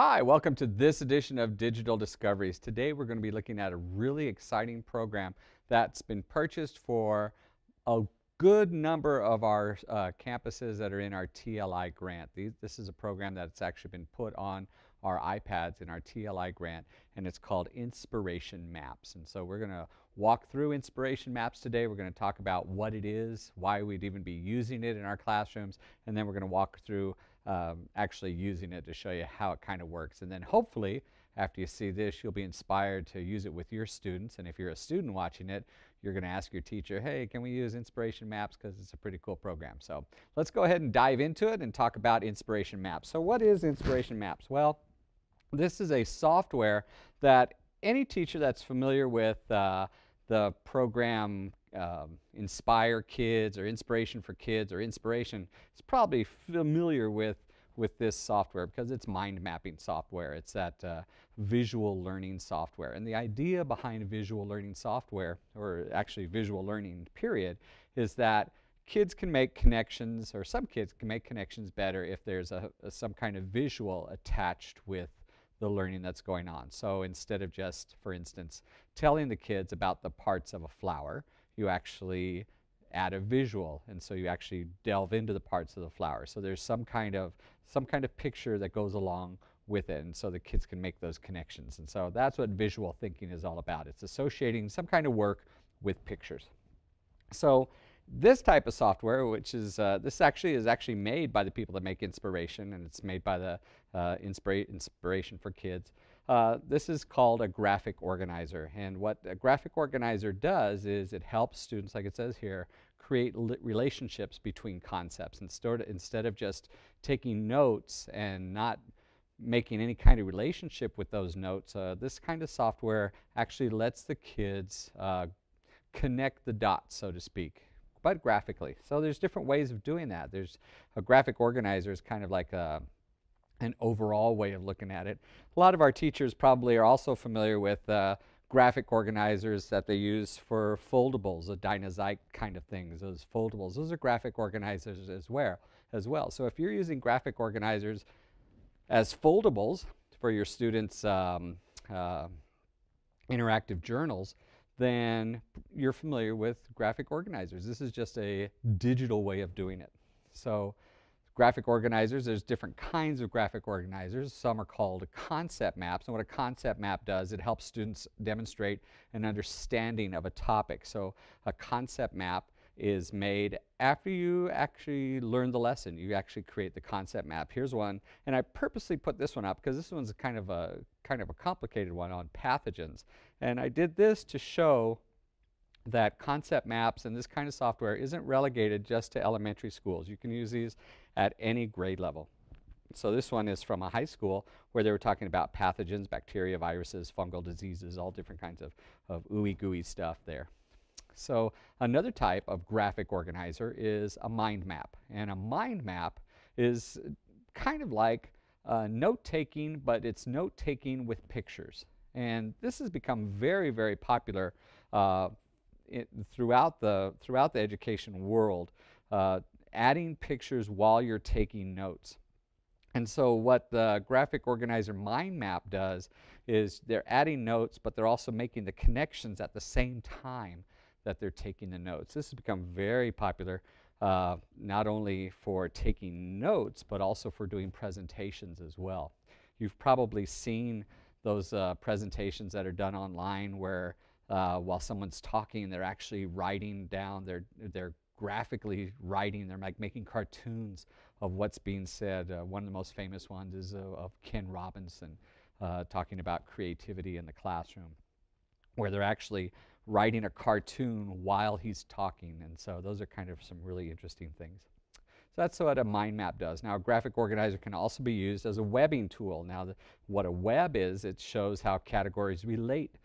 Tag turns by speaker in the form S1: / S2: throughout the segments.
S1: Hi, welcome to this edition of Digital Discoveries. Today we're going to be looking at a really exciting program that's been purchased for a good number of our uh, campuses that are in our TLI grant. These, this is a program that's actually been put on our iPads in our TLI grant and it's called Inspiration Maps. And so we're going to walk through Inspiration Maps today. We're going to talk about what it is, why we'd even be using it in our classrooms, and then we're going to walk through um, actually using it to show you how it kind of works. And then hopefully, after you see this, you'll be inspired to use it with your students. And if you're a student watching it, you're going to ask your teacher, hey, can we use Inspiration Maps because it's a pretty cool program. So let's go ahead and dive into it and talk about Inspiration Maps. So what is Inspiration Maps? Well, this is a software that any teacher that's familiar with uh, the program um, Inspire Kids or Inspiration for Kids or Inspiration is probably familiar with with this software because it's mind mapping software. It's that uh, visual learning software. And the idea behind visual learning software, or actually visual learning period, is that kids can make connections, or some kids can make connections better if there's a, a some kind of visual attached with the learning that's going on. So instead of just, for instance, telling the kids about the parts of a flower, you actually add a visual and so you actually delve into the parts of the flower. So there's some kind of some kind of picture that goes along with it and so the kids can make those connections. And so that's what visual thinking is all about. It's associating some kind of work with pictures. So this type of software which is uh, this actually is actually made by the people that make inspiration and it's made by the uh, inspira inspiration for kids uh, this is called a graphic organizer. And what a graphic organizer does is it helps students, like it says here, create relationships between concepts. Instead, instead of just taking notes and not making any kind of relationship with those notes, uh, this kind of software actually lets the kids uh, connect the dots, so to speak, but graphically. So there's different ways of doing that. There's a graphic organizer is kind of like a an overall way of looking at it. A lot of our teachers probably are also familiar with uh, graphic organizers that they use for foldables, the Dinah Zike kind of things, those foldables. Those are graphic organizers as well. As well. So if you're using graphic organizers as foldables for your students' um, uh, interactive journals, then you're familiar with graphic organizers. This is just a digital way of doing it. So graphic organizers, there's different kinds of graphic organizers. Some are called concept maps. And what a concept map does, it helps students demonstrate an understanding of a topic. So a concept map is made after you actually learn the lesson. You actually create the concept map. Here's one, and I purposely put this one up because this one's kind of a kind of a complicated one on pathogens. And I did this to show that concept maps and this kind of software isn't relegated just to elementary schools. You can use these at any grade level. So this one is from a high school where they were talking about pathogens, bacteria, viruses, fungal diseases, all different kinds of, of ooey gooey stuff there. So another type of graphic organizer is a mind map. And a mind map is kind of like uh, note taking, but it's note taking with pictures. And this has become very, very popular uh, throughout the throughout the education world, uh, adding pictures while you're taking notes. And so what the graphic organizer mind map does is they're adding notes, but they're also making the connections at the same time that they're taking the notes. This has become very popular, uh, not only for taking notes, but also for doing presentations as well. You've probably seen those uh, presentations that are done online where uh, while someone's talking, they're actually writing down, they're, they're graphically writing, they're like making cartoons of what's being said. Uh, one of the most famous ones is uh, of Ken Robinson uh, talking about creativity in the classroom, where they're actually writing a cartoon while he's talking. And so those are kind of some really interesting things. So that's what a mind map does. Now a graphic organizer can also be used as a webbing tool. Now the, what a web is, it shows how categories relate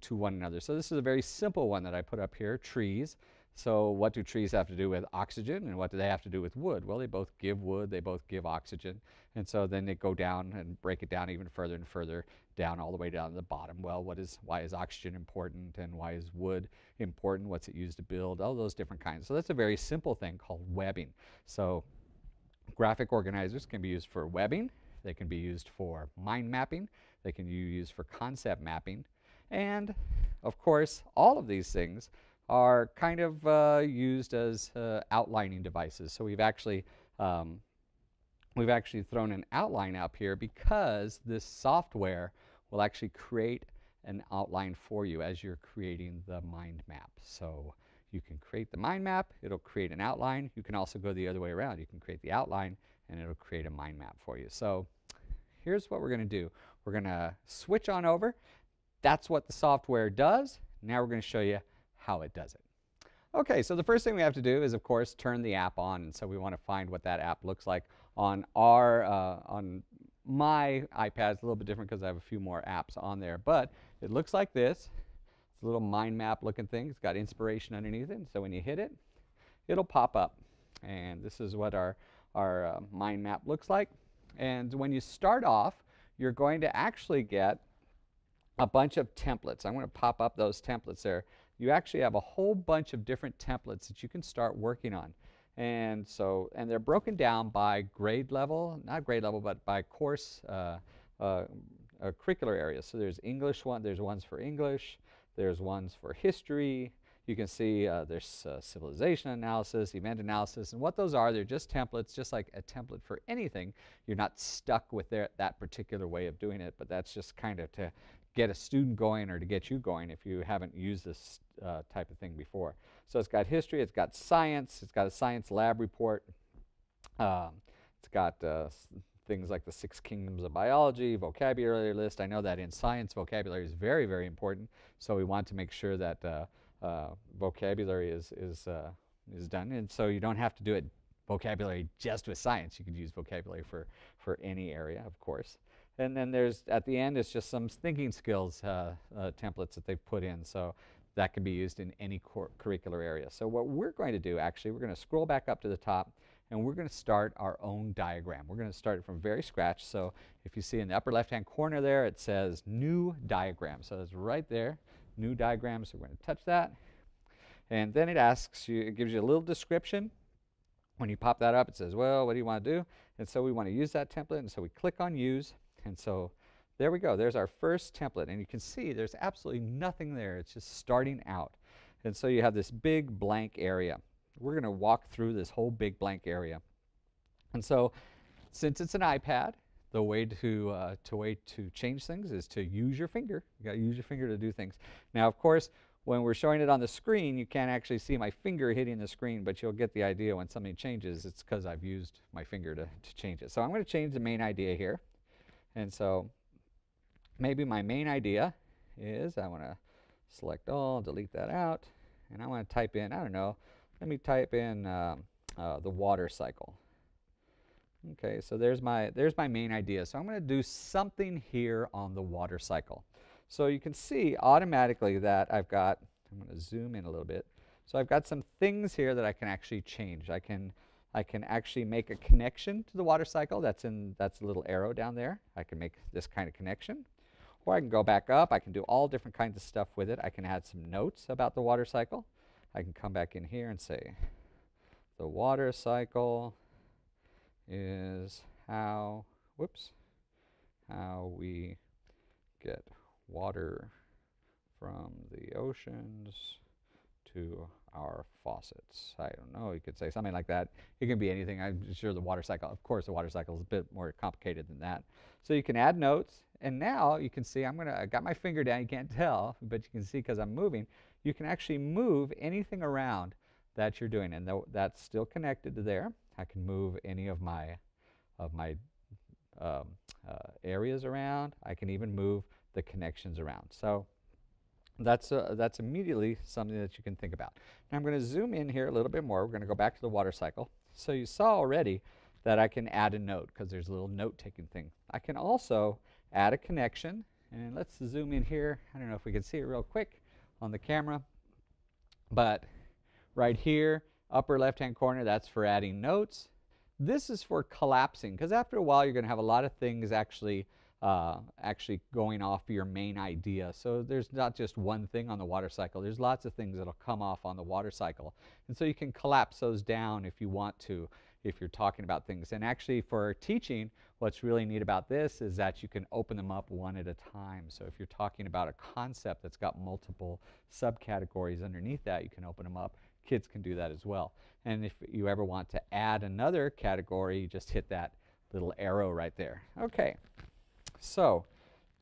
S1: to one another. So this is a very simple one that I put up here, trees. So what do trees have to do with oxygen and what do they have to do with wood? Well, they both give wood, they both give oxygen. And so then they go down and break it down even further and further down all the way down to the bottom. Well, what is, why is oxygen important and why is wood important? What's it used to build? All those different kinds. So that's a very simple thing called webbing. So graphic organizers can be used for webbing. They can be used for mind mapping. They can be used for concept mapping. And of course, all of these things are kind of uh, used as uh, outlining devices. So we've actually um, we've actually thrown an outline up here because this software will actually create an outline for you as you're creating the mind map. So you can create the mind map, it'll create an outline. You can also go the other way around. You can create the outline and it'll create a mind map for you. So here's what we're going to do. We're going to switch on over. That's what the software does. Now we're going to show you how it does it. Okay, so the first thing we have to do is, of course, turn the app on. And so we want to find what that app looks like on our, uh, on my iPad. It's a little bit different because I have a few more apps on there. But it looks like this. It's a little mind map looking thing. It's got inspiration underneath it. So when you hit it, it'll pop up. And this is what our, our uh, mind map looks like. And when you start off, you're going to actually get a bunch of templates. I'm going to pop up those templates there you actually have a whole bunch of different templates that you can start working on. And so, and they're broken down by grade level, not grade level, but by course uh, uh, uh, curricular areas. So there's English one, there's ones for English, there's ones for history. You can see uh, there's uh, civilization analysis, event analysis, and what those are, they're just templates, just like a template for anything. You're not stuck with their, that particular way of doing it, but that's just kind of to get a student going or to get you going if you haven't used this uh, type of thing before. So it's got history, it's got science, it's got a science lab report, um, it's got uh, things like the six kingdoms of biology, vocabulary list. I know that in science, vocabulary is very, very important, so we want to make sure that uh, uh vocabulary is, is, uh, is done. And so you don't have to do it vocabulary just with science. You could use vocabulary for, for any area, of course. And then there's, at the end, it's just some thinking skills uh, uh, templates that they've put in. So that can be used in any curricular area. So what we're going to do, actually, we're going to scroll back up to the top and we're going to start our own diagram. We're going to start it from very scratch. So if you see in the upper left-hand corner there, it says new diagram. So it's right there, new diagram. So we're going to touch that. And then it asks you, it gives you a little description. When you pop that up, it says, well, what do you want to do? And so we want to use that template. And so we click on use. And so there we go. There's our first template. And you can see there's absolutely nothing there. It's just starting out. And so you have this big blank area. We're going to walk through this whole big blank area. And so since it's an iPad, the way to, uh, to way to change things is to use your finger. You got to use your finger to do things. Now, of course, when we're showing it on the screen, you can't actually see my finger hitting the screen, but you'll get the idea when something changes, it's because I've used my finger to, to change it. So I'm going to change the main idea here. And so maybe my main idea is I want to select all, delete that out, and I want to type in, I don't know, let me type in um, uh, the water cycle. Okay, so there's my, there's my main idea. So I'm going to do something here on the water cycle. So you can see automatically that I've got, I'm going to zoom in a little bit. So I've got some things here that I can actually change. I can I can actually make a connection to the water cycle. That's in that's a little arrow down there. I can make this kind of connection. Or I can go back up. I can do all different kinds of stuff with it. I can add some notes about the water cycle. I can come back in here and say the water cycle is how, whoops, how we get water from the oceans to our faucets. I don't know, you could say something like that. It can be anything. I'm sure the water cycle, of course, the water cycle is a bit more complicated than that. So you can add notes, and now you can see I'm to, I got my finger down, you can't tell, but you can see because I'm moving, you can actually move anything around that you're doing, and th that's still connected to there. I can move any of my, of my um, uh, areas around. I can even move the connections around. So that's, uh, that's immediately something that you can think about. Now I'm going to zoom in here a little bit more. We're going to go back to the water cycle. So you saw already that I can add a note because there's a little note-taking thing. I can also add a connection. And let's zoom in here. I don't know if we can see it real quick on the camera. But right here, upper left-hand corner, that's for adding notes. This is for collapsing because after a while you're going to have a lot of things actually uh, actually going off your main idea. So there's not just one thing on the water cycle. There's lots of things that'll come off on the water cycle. And so you can collapse those down if you want to. if you're talking about things. And actually, for teaching, what's really neat about this is that you can open them up one at a time. So if you're talking about a concept that's got multiple subcategories underneath that, you can open them up. Kids can do that as well. And if you ever want to add another category, you just hit that little arrow right there. Okay, so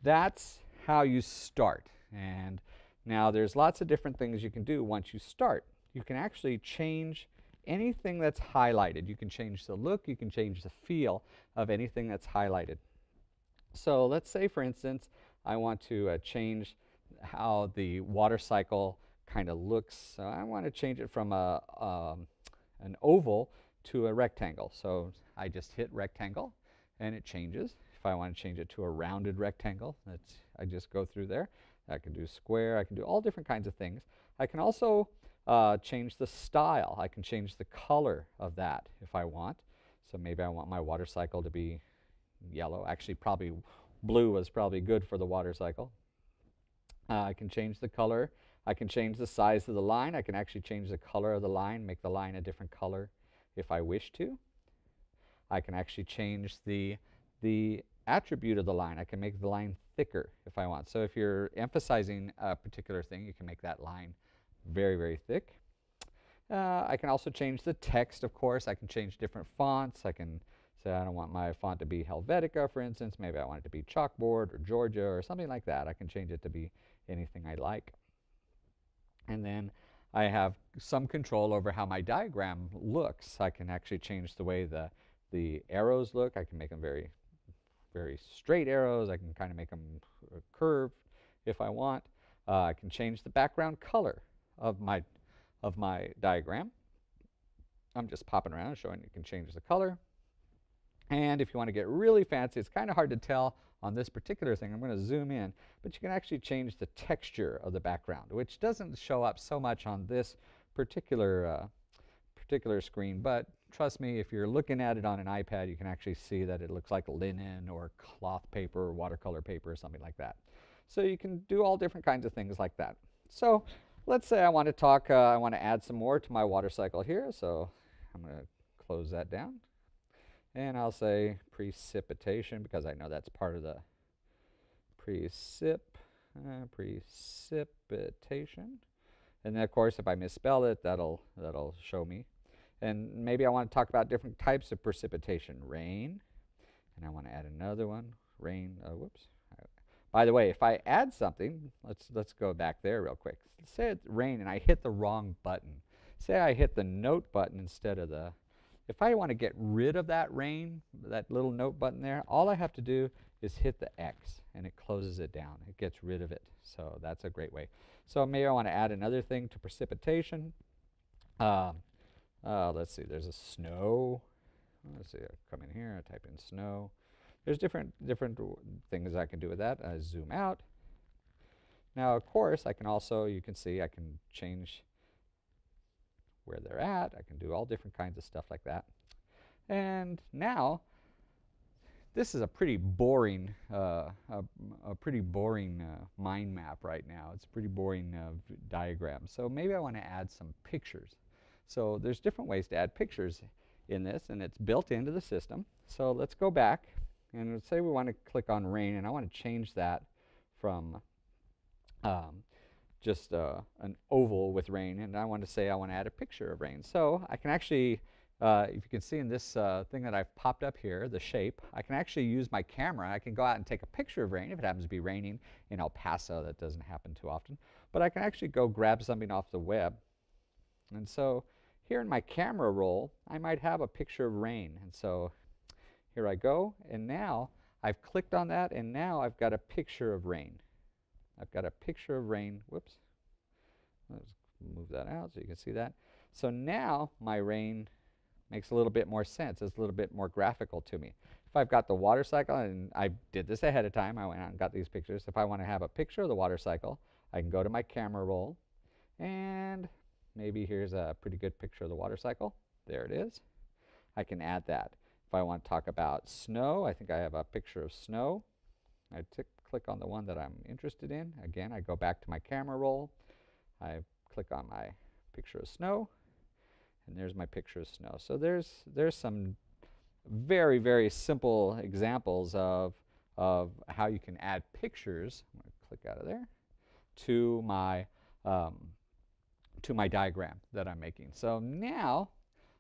S1: that's how you start. And now there's lots of different things you can do once you start. You can actually change anything that's highlighted. You can change the look, you can change the feel of anything that's highlighted. So let's say, for instance, I want to uh, change how the water cycle kind of looks. So I want to change it from a, um, an oval to a rectangle. So I just hit rectangle and it changes. If I want to change it to a rounded rectangle, that's, I just go through there. I can do square, I can do all different kinds of things. I can also uh, change the style. I can change the color of that if I want. So maybe I want my water cycle to be yellow. Actually, probably blue was probably good for the water cycle. Uh, I can change the color. I can change the size of the line. I can actually change the color of the line, make the line a different color if I wish to. I can actually change the, the attribute of the line. I can make the line thicker if I want. So if you're emphasizing a particular thing, you can make that line very, very thick. Uh, I can also change the text, of course. I can change different fonts. I can say I don't want my font to be Helvetica, for instance. Maybe I want it to be Chalkboard or Georgia or something like that. I can change it to be anything I like. And then I have some control over how my diagram looks. I can actually change the way the, the arrows look. I can make them very, very straight arrows. I can kind of make them curved if I want. Uh, I can change the background color of my, of my diagram. I'm just popping around showing you can change the color. And if you want to get really fancy, it's kind of hard to tell on this particular thing. I'm going to zoom in, but you can actually change the texture of the background, which doesn't show up so much on this particular, uh, particular screen. But trust me, if you're looking at it on an iPad, you can actually see that it looks like linen or cloth paper or watercolor paper or something like that. So you can do all different kinds of things like that. So Let's say I want to talk, uh, I want to add some more to my water cycle here. So I'm going to close that down. And I'll say precipitation because I know that's part of the precip, uh, precipitation. And then of course if I misspell it, that'll, that'll show me. And maybe I want to talk about different types of precipitation. Rain, and I want to add another one. Rain, uh, whoops, by the way, if I add something, let's, let's go back there real quick. Say it's rain and I hit the wrong button. Say I hit the note button instead of the, if I want to get rid of that rain, that little note button there, all I have to do is hit the X and it closes it down. It gets rid of it. So that's a great way. So maybe I want to add another thing to precipitation. Um, uh, let's see, there's a snow. Let's see, I come in here, I type in snow. There's different, different things I can do with that. I zoom out. Now, of course, I can also, you can see, I can change where they're at. I can do all different kinds of stuff like that. And now, this is a pretty boring, uh, a, a, pretty boring uh, mind map right now. It's a pretty boring uh, diagram. So maybe I want to add some pictures. So there's different ways to add pictures in this, and it's built into the system. So let's go back and let's say we want to click on rain, and I want to change that from um, just uh, an oval with rain, and I want to say I want to add a picture of rain. So I can actually, uh, if you can see in this uh, thing that I've popped up here, the shape, I can actually use my camera. I can go out and take a picture of rain if it happens to be raining in El Paso. That doesn't happen too often. But I can actually go grab something off the web. And so here in my camera roll, I might have a picture of rain. And so here I go, and now I've clicked on that, and now I've got a picture of rain. I've got a picture of rain. Whoops. Let's move that out so you can see that. So now my rain makes a little bit more sense. It's a little bit more graphical to me. If I've got the water cycle, and I did this ahead of time, I went out and got these pictures. If I want to have a picture of the water cycle, I can go to my camera roll, and maybe here's a pretty good picture of the water cycle. There it is. I can add that. If I want to talk about snow, I think I have a picture of snow. I click on the one that I'm interested in. Again, I go back to my camera roll. I click on my picture of snow. And there's my picture of snow. So there's, there's some very, very simple examples of, of how you can add pictures. I'm going to click out of there to my, um, to my diagram that I'm making. So now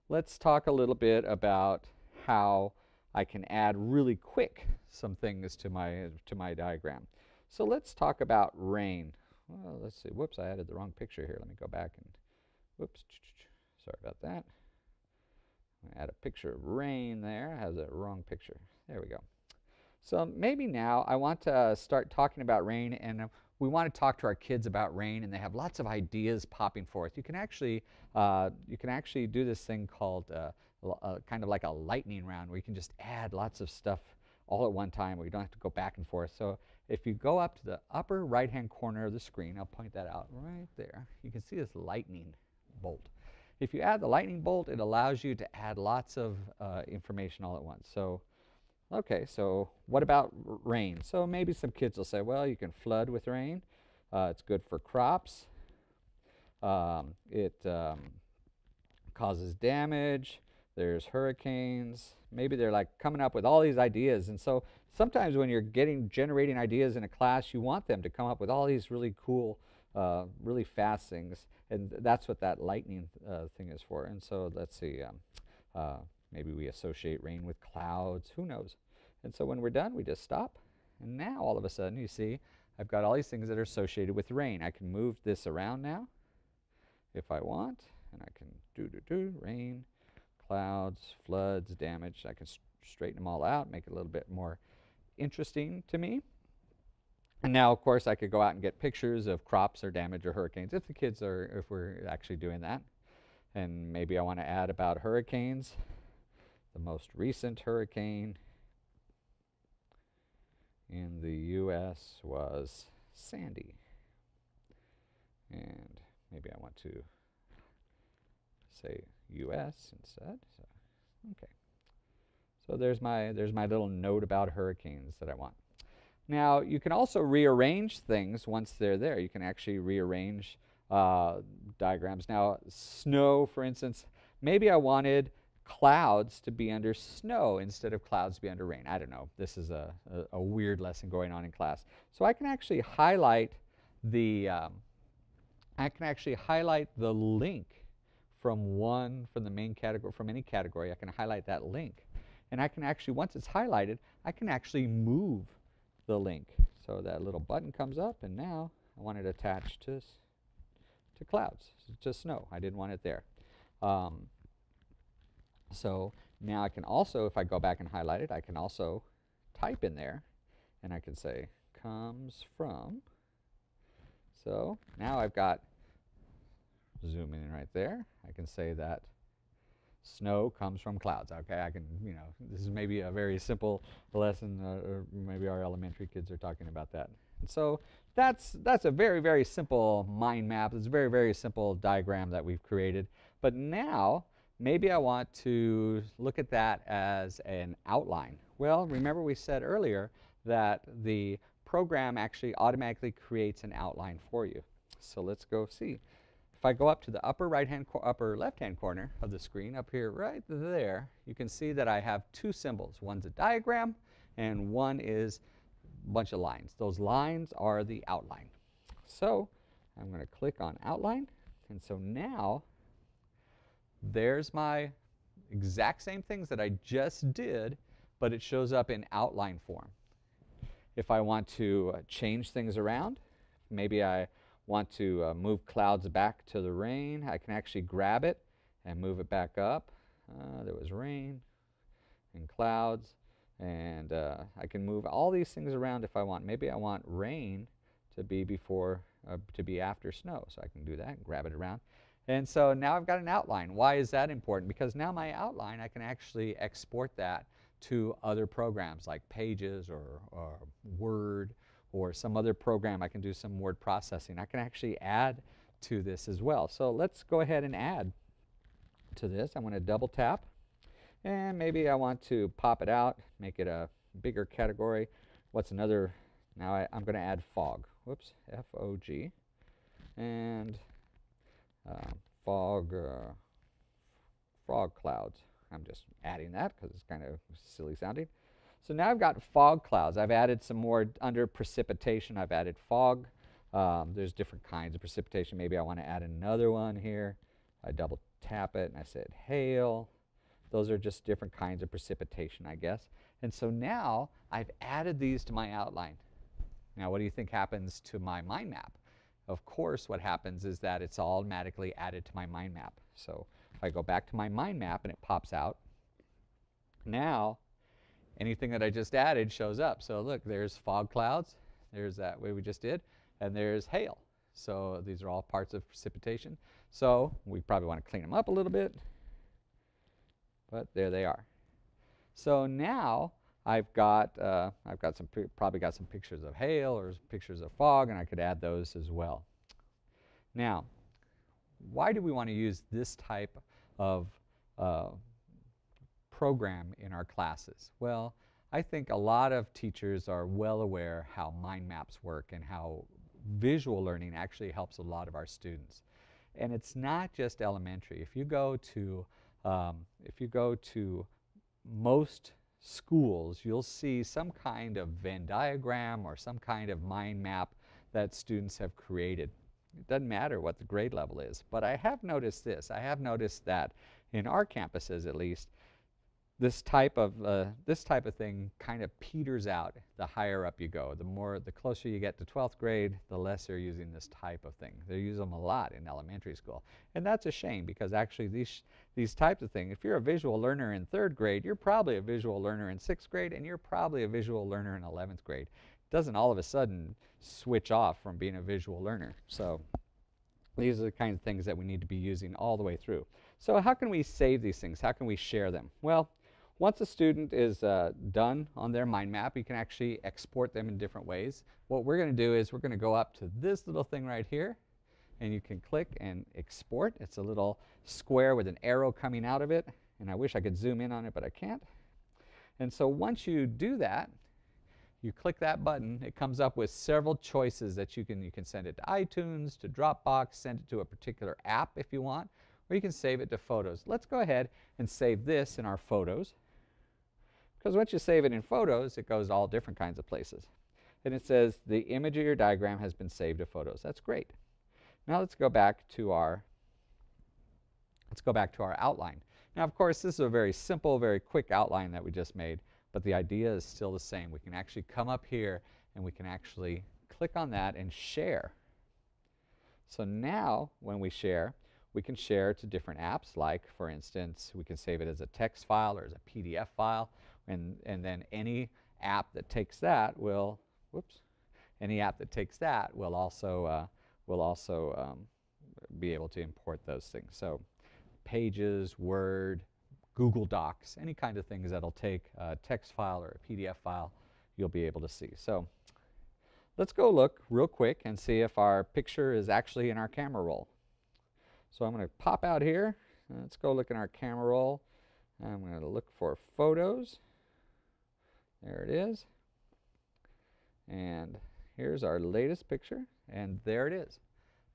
S1: let's talk a little bit about how I can add really quick some things to my, to my diagram. So let's talk about rain. Well, let's see. Whoops, I added the wrong picture here. Let me go back and, whoops, sorry about that. Add a picture of rain there. Has a wrong picture. There we go. So maybe now I want to start talking about rain and we want to talk to our kids about rain and they have lots of ideas popping forth. You can actually, uh, you can actually do this thing called uh, uh, kind of like a lightning round where you can just add lots of stuff all at one time where you don't have to go back and forth. So if you go up to the upper right hand corner of the screen, I'll point that out right there, you can see this lightning bolt. If you add the lightning bolt, it allows you to add lots of uh, information all at once. So Okay, so what about rain? So maybe some kids will say, well, you can flood with rain. Uh, it's good for crops. Um, it um, causes damage. There's hurricanes. Maybe they're like coming up with all these ideas. And so sometimes when you're getting generating ideas in a class, you want them to come up with all these really cool, uh, really fast things. And that's what that lightning uh, thing is for. And so let's see. Um, uh, Maybe we associate rain with clouds, who knows? And so when we're done, we just stop. And now all of a sudden, you see, I've got all these things that are associated with rain. I can move this around now if I want, and I can do, do, do, rain, clouds, floods, damage. I can straighten them all out, make it a little bit more interesting to me. And now, of course, I could go out and get pictures of crops or damage or hurricanes if the kids are, if we're actually doing that. And maybe I want to add about hurricanes. The most recent hurricane in the U.S. was Sandy. And maybe I want to say U.S. instead. So, okay. So there's my, there's my little note about hurricanes that I want. Now, you can also rearrange things once they're there. You can actually rearrange uh, diagrams. Now, snow, for instance, maybe I wanted clouds to be under snow instead of clouds to be under rain. I don't know. This is a, a, a weird lesson going on in class. So I can actually highlight the, um, I can actually highlight the link from one, from the main category, from any category. I can highlight that link. And I can actually, once it's highlighted, I can actually move the link. So that little button comes up and now I want it attached to, to clouds, to snow. I didn't want it there. Um, so now I can also, if I go back and highlight it, I can also type in there and I can say comes from. So now I've got, zoom in right there, I can say that snow comes from clouds. Okay, I can, you know, this is maybe a very simple lesson, uh, or maybe our elementary kids are talking about that. And so that's, that's a very, very simple mind map. It's a very, very simple diagram that we've created. But now maybe I want to look at that as an outline. Well, remember we said earlier that the program actually automatically creates an outline for you. So let's go see. If I go up to the upper right hand, upper left hand corner of the screen, up here right there, you can see that I have two symbols. One's a diagram and one is a bunch of lines. Those lines are the outline. So I'm going to click on outline and so now there's my exact same things that I just did, but it shows up in outline form. If I want to uh, change things around, maybe I want to uh, move clouds back to the rain, I can actually grab it and move it back up. Uh, there was rain and clouds, and uh, I can move all these things around if I want. Maybe I want rain to be before, uh, to be after snow, so I can do that, grab it around. And so now I've got an outline. Why is that important? Because now my outline, I can actually export that to other programs like Pages or, or Word or some other program. I can do some word processing. I can actually add to this as well. So let's go ahead and add to this. I'm going to double tap and maybe I want to pop it out, make it a bigger category. What's another? Now I, am going to add fog. Whoops, F-O-G. And fog, uh, fog clouds. I'm just adding that because it's kind of silly sounding. So now I've got fog clouds. I've added some more under precipitation. I've added fog. Um, there's different kinds of precipitation. Maybe I want to add another one here. I double tap it and I said hail. Those are just different kinds of precipitation, I guess. And so now I've added these to my outline. Now what do you think happens to my mind map? Of course what happens is that it's automatically added to my mind map. So if I go back to my mind map and it pops out, now anything that I just added shows up. So look, there's fog clouds, there's that way we just did, and there's hail. So these are all parts of precipitation. So we probably want to clean them up a little bit, but there they are. So now I've got uh, I've got some probably got some pictures of hail or pictures of fog, and I could add those as well. Now, why do we want to use this type of uh, program in our classes? Well, I think a lot of teachers are well aware how mind maps work and how visual learning actually helps a lot of our students. And it's not just elementary. If you go to um, if you go to most schools, you'll see some kind of Venn diagram or some kind of mind map that students have created. It doesn't matter what the grade level is, but I have noticed this. I have noticed that in our campuses at least, this type of uh, this type of thing kind of peters out the higher up you go. The more the closer you get to 12th grade, the less they're using this type of thing. They use them a lot in elementary school, and that's a shame because actually these these types of things. If you're a visual learner in third grade, you're probably a visual learner in sixth grade, and you're probably a visual learner in 11th grade. It doesn't all of a sudden switch off from being a visual learner. So these are the kinds of things that we need to be using all the way through. So how can we save these things? How can we share them? Well, once a student is uh, done on their mind map, you can actually export them in different ways. What we're going to do is we're going to go up to this little thing right here, and you can click and export. It's a little square with an arrow coming out of it, and I wish I could zoom in on it, but I can't. And so once you do that, you click that button, it comes up with several choices that you can, you can send it to iTunes, to Dropbox, send it to a particular app if you want, or you can save it to photos. Let's go ahead and save this in our photos. Because once you save it in photos, it goes all different kinds of places. And it says the image of your diagram has been saved to photos. That's great. Now let's go back to our let's go back to our outline. Now of course this is a very simple, very quick outline that we just made, but the idea is still the same. We can actually come up here and we can actually click on that and share. So now when we share, we can share to different apps like for instance we can save it as a text file or as a PDF file and, and then any app that takes that will, whoops, any app that takes that will also, uh, will also um, be able to import those things. So Pages, Word, Google Docs, any kind of things that'll take a text file or a PDF file, you'll be able to see. So let's go look real quick and see if our picture is actually in our camera roll. So I'm going to pop out here. Let's go look in our camera roll. I'm going to look for photos. There it is. And here's our latest picture, and there it is.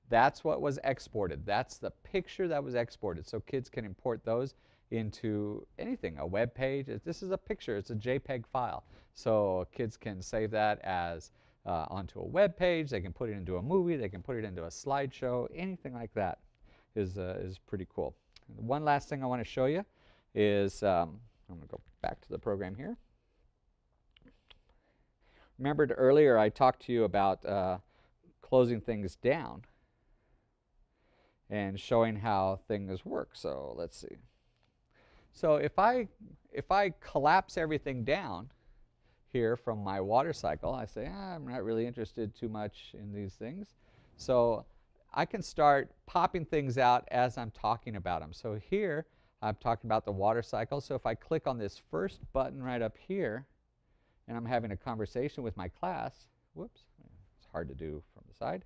S1: That's what was exported. That's the picture that was exported. So kids can import those into anything, a web page. This is a picture, it's a JPEG file. So kids can save that as uh, onto a web page, they can put it into a movie, they can put it into a slideshow, anything like that is, uh, is pretty cool. One last thing I want to show you is, um, I'm going to go back to the program here. Remembered earlier I talked to you about uh, closing things down and showing how things work. So let's see. So if I, if I collapse everything down here from my water cycle, I say, ah, I'm not really interested too much in these things. So I can start popping things out as I'm talking about them. So here I'm talking about the water cycle. So if I click on this first button right up here, and I'm having a conversation with my class, whoops, it's hard to do from the side.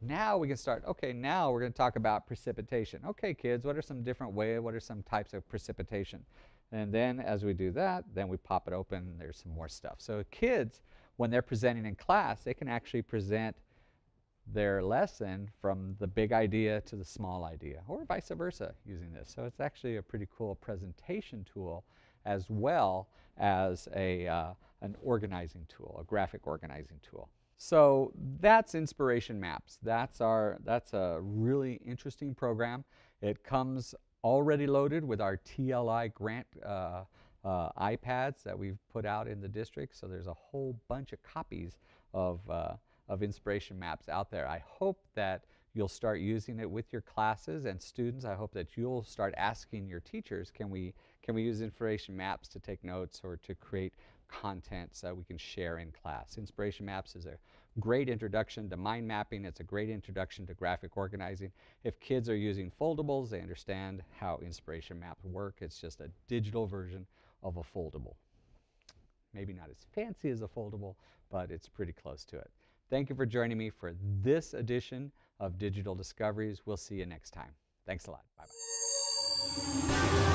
S1: Now we can start, okay, now we're going to talk about precipitation. Okay, kids, what are some different ways, what are some types of precipitation? And then as we do that, then we pop it open, there's some more stuff. So kids, when they're presenting in class, they can actually present their lesson from the big idea to the small idea, or vice versa using this. So it's actually a pretty cool presentation tool as well as a, uh, an organizing tool, a graphic organizing tool. So that's Inspiration Maps. That's, our, that's a really interesting program. It comes already loaded with our TLI grant uh, uh, iPads that we've put out in the district. So there's a whole bunch of copies of, uh, of Inspiration Maps out there. I hope that you'll start using it with your classes and students. I hope that you'll start asking your teachers, can we, can we use Inspiration Maps to take notes or to create content so we can share in class. Inspiration Maps is a great introduction to mind mapping. It's a great introduction to graphic organizing. If kids are using foldables, they understand how Inspiration Maps work. It's just a digital version of a foldable. Maybe not as fancy as a foldable, but it's pretty close to it. Thank you for joining me for this edition of Digital Discoveries. We'll see you next time. Thanks a lot. Bye-bye.